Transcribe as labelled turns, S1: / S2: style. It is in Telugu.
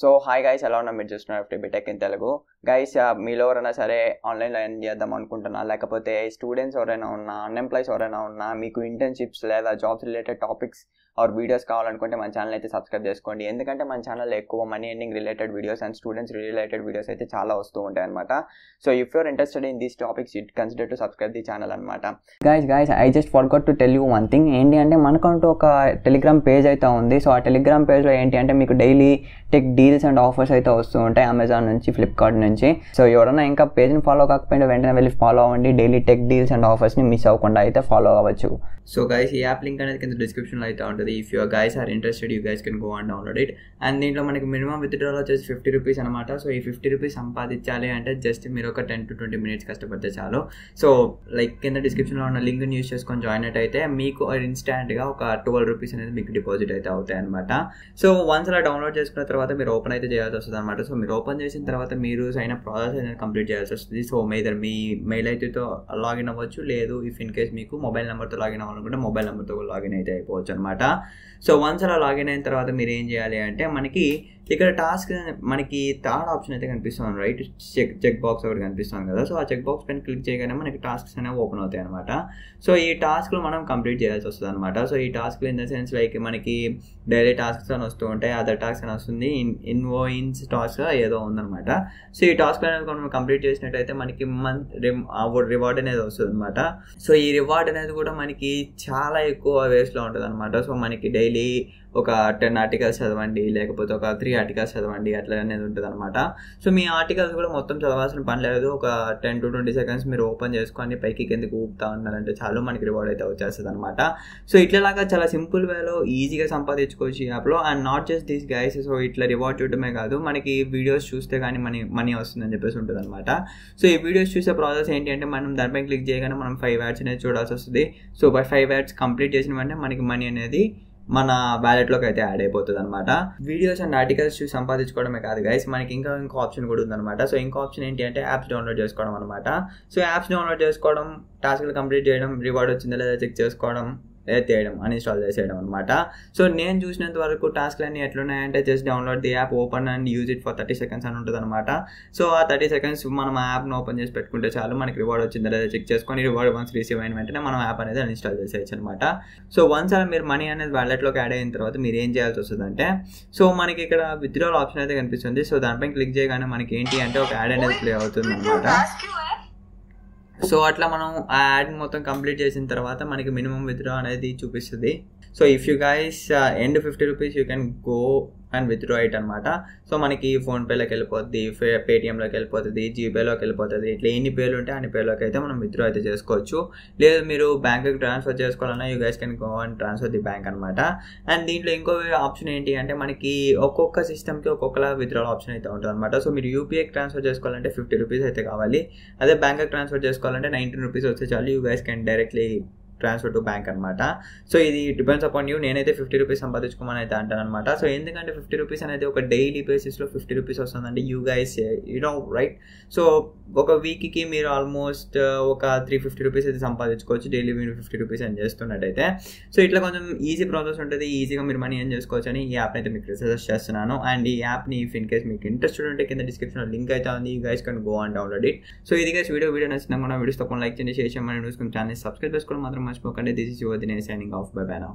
S1: So hi guys, Alana Midjasner of Tech in Telugu. Guys uh, మీలో ఎవరైనా సరే ఆన్లైన్లో ఎర్న్ చేద్దాం అనుకుంటున్నా. లేకపోతే స్టూడెంట్స్ ఎవరైనా ఉన్నా అన్ఎంప్లాయీస్ ఎవరైనా ఉన్నా మీకు ఇంటర్న్షిప్స్ లేదా jobs related topics or videos కావాలనుకుంటే మన ఛానల్ అయితే సబ్స్క్రైబ్ చేసుకోండి. ఎందుకంటే మన ఛానల్లో ఎక్కువ money earning related videos and students related videos అయితే చాలా వస్తూ ఉంటాయి అనమాట so if you're interested in these topics it consider to subscribe the channel అనమాట guys guys I just forgot to tell you one thing ఏంటి అంటే మనకంటూ ఒక టెలిగ్రామ్ పేజ్ అయితే ఉంది. సో ఆ టెలిగ్రామ్ పేజ్లో ఏంటి అంటే మీకు daily tech deals and offers అయితే వస్తూ ఉంటాయి. అమెజాన్ నుంచి ఫ్లిప్కార్ట్ నుంచి సో ఎవరైనా ఇంకా పేజ్ని ఫాలో కాకపోయినా వెంటనే వెళ్ళి ఫాలో అవ్వండి. డైలీ టెక్ డీల్స్ అండ్ ఆఫర్స్ని మిస్ అవ్వకుండా అయితే ఫాలో అవ్వచ్చు.
S2: సో గైస్ ఈ యాప్ లింక్ అనేది కింద డిస్క్రిప్షన్లో అయితే ఉంటుంది. If your guys are interested you guys can go and download it and దీంట్లో మనకి మినిమం విత్డ్రాల్ వచ్చేసి ఫిఫ్టీ రూపీస్ అనమాట సో ఈ ఫిఫ్టీ రూపీస్ సంపాదించాలి అంటే జస్ట్ మీరు ఒక టెన్ టు ట్వంటీ మినిట్స్ కష్టపడితే చాలు. సో లైక్ కింద డిస్క్రిప్షన్లో ఉన్న లింక్ని యూస్ చేసుకొని జాయిన్ అయితే మీకు ఇన్స్టాంట్గా ఒక ట్వెల్వ్ రూపీస్ అనేది మీకు డిపాజిట్ అయితే అవుతాయి అనమాట సో వన్స్ అలా డౌన్లోడ్ చేసుకున్న తర్వాత మీరు ఓపెన్ అయితే చేయాల్సి వస్తుంది అనమాట సో మీరు ఓపెన్ చేసిన తర్వాత మీరు అయిన ప్రాసెస్ అనేది కంప్లీట్ చేయాల్సి వస్తుంది. సో మేదర్ మీ మెయిల్ ఐతేతో లాగిన్ అవ్వచ్చు. లేదు ఇఫ్ ఇన్ కేస్ మీకు మొబైల్ నెంబర్తో లాగిన్ అవ్వాలనుకుంటే మొబైల్ నెంబర్తో లాగిన్ అయితే అయిపోవచ్చు అనమాట సో వన్స్ అలా లాగిన్ అయిన తర్వాత మీరు ఏం చేయాలి అంటే మనకి ఇక్కడ టాస్క్ మనకి థర్డ్ ఆప్షన్ అయితే కనిపిస్తుంది రైట్? చెక్ చెక్ బాక్స్ ఒకటి కనిపిస్తుంది కదా. సో ఆ చెక్ బాక్స్ పైన క్లిక్ చేయగానే మనకి టాస్క్స్ అనేవి ఓపెన్ అవుతాయి అనమాట సో ఈ టాస్క్లు మనం కంప్లీట్ చేయాల్సి వస్తుంది అనమాట సో ఈ టాస్క్లు ఇన్ ద సెన్స్ లైక్ మనకి డైలీ టాస్క్స్ అని వస్తూ ఉంటాయి అదర్ టాస్క్ అని వస్తుంది ఇన్వోయిన్స్ టాస్క్ ఏదో ఉందన్నమాట. సో ఈ టాస్క్ అనేది మనం కంప్లీట్ చేసినట్టయితే మనకి మంత్ రివార్డ్ అనేది వస్తుంది అనమాట సో ఈ రివార్డ్ అనేది కూడా మనకి చాలా ఎక్కువ వేస్ట్లో ఉంటుంది అనమాట సో మనకి డైలీ ఒక టెన్ ఆర్టికల్స్ చదవండి లేకపోతే ఒక త్రీ ఆర్టికల్స్ చదవండి అట్లా అనేది ఉంటుంది అనమాట సో మీ ఆర్టికల్స్ కూడా మొత్తం చదవాల్సిన పని లేదు. ఒక టెన్ టు ట్వంటీ సెకండ్స్ మీరు ఓపెన్ చేసుకొని పైకి కిందకి ఊపుతా ఉన్నారంటే చాలు మనకి రివార్డ్ అయితే వచ్చేస్తుంది అనమాట సో ఇట్లాగా చాలా సింపుల్ వేలో ఈజీగా సంపాదించుకోవచ్చు ఈ యాప్లో. And not just these guys so ఇట్లా రివార్డ్ చూడటమే కాదు మనకి వీడియోస్ చూస్తే కానీ మనీ మనీ వస్తుందని చెప్పేసి ఉంటుంది అనమాట సో ఈ వీడియోస్ చూసే ప్రాసెస్ ఏంటి అంటే మనం దానిపై క్లిక్ చేయగానే మనం ఫైవ్ యాడ్స్ అనేది చూడాల్సి వస్తుంది. So by five ads complete చేసిన వెంటనే మనకి మనీ అనేది మన వ్యాలెట్లోకి అయితే యాడ్ అయిపోతుంది అనమాట వీడియోస్ అండ్ ఆర్టికల్స్ చూసి సంపాదించుకోవడమే కాదు గైస్ మనకి ఇంకా ఇంకో ఆప్షన్ కూడా ఉందన్నమాట. సో ఇంకో ఆప్షన్ ఏంటి అంటే యాప్స్ డౌన్లోడ్ చేసుకోవడం అనమాట సో యాప్స్ డౌన్లోడ్ చేసుకోవడం టాస్క్లు కంప్లీట్ చేయడం రివార్డ్ వచ్చిందా లేదా చెక్ చేసుకోవడం తీయడం అన్ఇన్స్టాల్ చేసేయడం అనమాట సో నేను చూసినంత వరకు టాస్క్లు అన్ని ఎట్లున్నాయంటే just download the app open and use it for thirty seconds అని ఉంటుంది అనమాట సో ఆ థర్టీ సెకండ్స్ మనం ఆ యాప్ను ఓపెన్ చేసి పెట్టుకుంటే చాలు మనకి రివార్డ్ వచ్చిందా లేదా చెక్ చేసుకొని రివార్డ్ వన్స్ రిసీవ్ అయిన వెంటనే మనం యాప్ అనేది అన్ఇన్స్టాల్ చేసేయచ్చు అనమాట సో వన్స్ అలా మీరు మనీ అనేది వ్యాలెట్లోకి యాడ్ అయిన తర్వాత మీరు ఏం చేయాల్సి వస్తుందంటే సో మనకి ఇక్కడ విత్డ్రాల్ ఆప్షన్ అయితే కనిపిస్తుంది. సో దానిపై క్లిక్ చేయగానే మనకి ఏంటి అంటే ఒక యాడ్ అనేది ప్లే అవుతుంది అనమాట సో అట్లా మనం ఆ యాడ్ మొత్తం కంప్లీట్ చేసిన తర్వాత మనకి మినిమం విత్డ్రా అనేది చూపిస్తుంది. So if you guys end fifty rupees you can go and withdraw it అనమాట సో మనకి ఫోన్పేలోకి వెళ్ళిపోద్ది పేటిఎంలోకి వెళ్ళిపోతుంది జీపేలోకి వెళ్ళిపోతుంది. ఇట్లా ఎన్ని పేర్లు ఉంటే అన్ని పేర్లోకి అయితే మనం విత్డ్రా అయితే చేసుకోవచ్చు. లేదు మీరు బ్యాంక్కి ట్రాన్స్ఫర్ చేసుకోవాలన్నా you guys can go and transfer the bank అనమాట అండ్ దీంట్లో ఇంకో ఆప్షన్ ఏంటి అంటే మనకి ఒక్కొక్క సిస్టమ్కి ఒక్కొక్కలా విత్డ్రాల్ ఆప్షన్ అయితే ఉంటుంది అనమాట సో మీరు యూపీఐకి ట్రాన్స్ఫర్ చేసుకోవాలంటే ఫిఫ్టీ రూపీస్ అయితే కావాలి. అదే బ్యాంక్కి ట్రాన్స్ఫర్ చేసుకోవాలంటే నైన్టీన్ రూపీస్ వస్తే చాలు. You guys can directly transfer to bank అనమాట సో ఇది డిపెండ్స్ అపాన్ యూ నేనైతే ఫిఫ్టీ రూపీస్ సంపాదించుకోమని అయితే అంటాను అనమాట సో ఎందుకంటే ఫిఫ్టీ రూపీస్ అనేది ఒక డైలీ బేసిస్లో ఫిఫ్టీ రూపీస్ వస్తుందండి. You guys you know right so ఒక వీక్కి మీరు ఆల్మోస్ట్ uh, ఒక త్రీ ఫిఫ్టీ రూపీస్ అయితే సంపాదించుకోవచ్చు. డైలీ మీరు ఫిఫ్టీ రూపీస్ అని చేస్తున్నట్టయితే. సో ఇట్లా కొంచెం ఈజీ ప్రాసెస్ ఉంటుంది. ఈజీగా మీరు మనీ ఏం చేసుకోవచ్చు అని ఈ యాప్ని అయితే మీకు సజెస్ట్ చేస్తున్నాను. అండ్ ఈ యాప్ని ఇఫ్ ఇన్ కేస్ మీకు ఇంట్రెస్టెడ్ ఉంటే కింద డిస్క్రిప్షన్లో లింక్ అయితే ఉంది. ఈ guys can go and download it so ఇది గైస్ వీడియో వీడియో నచ్చిన కూడా వీడియోస్ తప్పకుండా లైక్ చేయండి. షేర్ చేయమని చూసుకుని ఛానల్ సబ్స్క్రైబ్ చేసుకోవడం మాత్రం much for Conde. This is your signing off. Bye bye now.